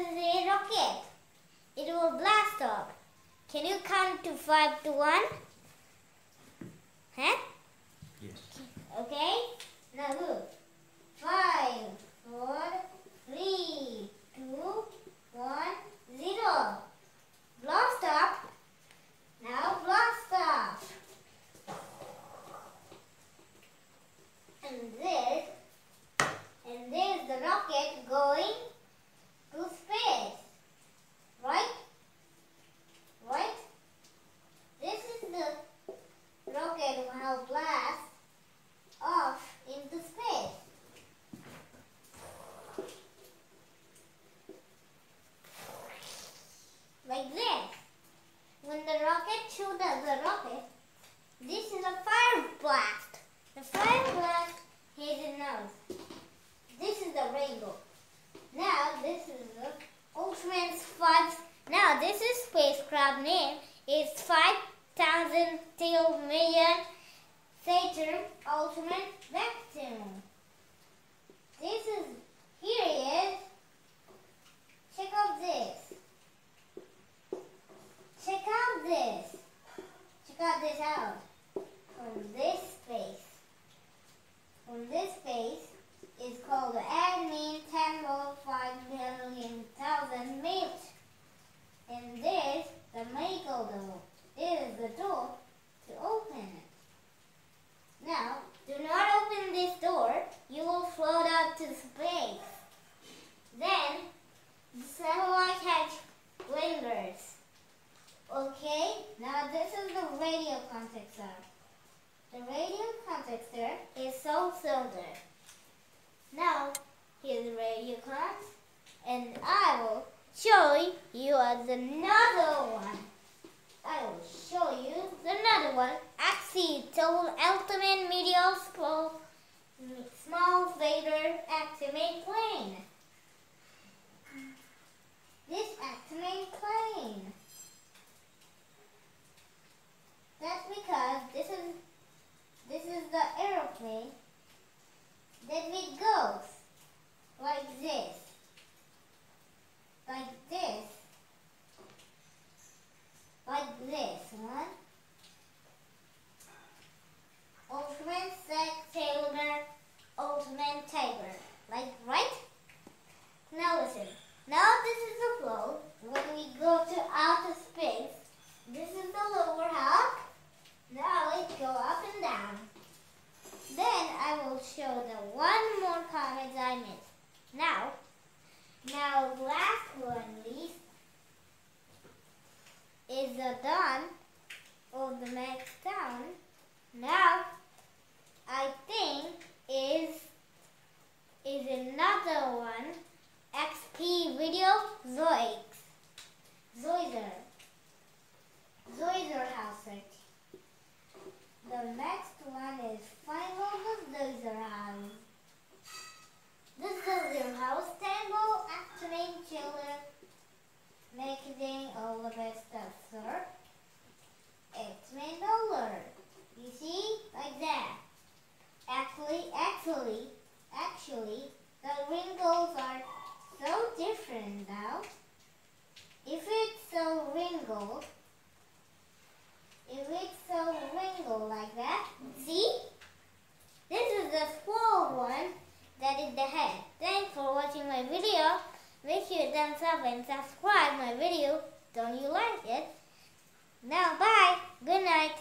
is a rocket. It will blast off. Can you count to five to one? Huh? Yes. Okay. Now look. Five, four, three, two, one, zero. Blast up. Now blast up. And this. The rocket at the rocket, this is a fire blast. The fire blast has a nose. This is the rainbow. Now this is the Ultraman's five. Now this is spacecraft name is five thousand Saturn Ultraman Neptune. This is here he is. Check out this. Check out this. Out this out. From this space. From this space is called the admin 10 over 5 million thousand minutes. And this the medical door. This is the door to open it. Now, do not open this door. You will float out to space. Then, the satellite has wingers. Okay, now this is the radio contactor. The contactor is so cylinder. Now, here's radio cons, and I will show you another one. I will show you another one. Total ultimate medial small, small fader activate plane. This activate plane. That's because this is this is the aeroplane that it goes like this, like this, like this one. Ultraman Sex old man Tiger, like right. Now listen. Now this is the flow. When we go to outer space, this is the lower half. Now it go up and down. Then I will show the one more comet I missed. Now, now last one least is the dawn of the next town. Now, I think is is another one XP video Zoids. Zoider. Make sure you thumbs up and subscribe my video. Don't you like it? Now bye. Good night.